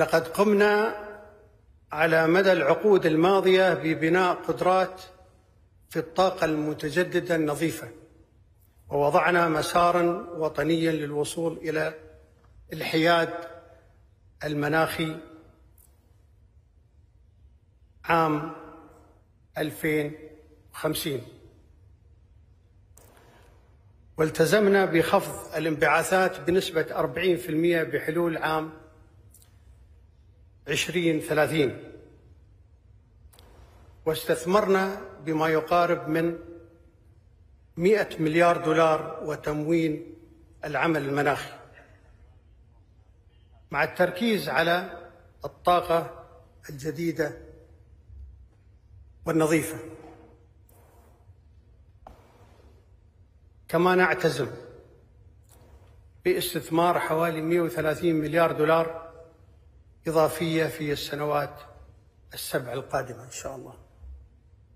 لقد قمنا على مدى العقود الماضية ببناء قدرات في الطاقة المتجددة النظيفة ووضعنا مسارا وطنيا للوصول إلى الحياد المناخي عام 2050 والتزمنا بخفض الانبعاثات بنسبة 40% بحلول عام 2030 واستثمرنا بما يقارب من 100 مليار دولار وتموين العمل المناخي. مع التركيز على الطاقة الجديدة والنظيفة. كما نعتزم باستثمار حوالي 130 مليار دولار إضافية في السنوات السبع القادمة إن شاء الله.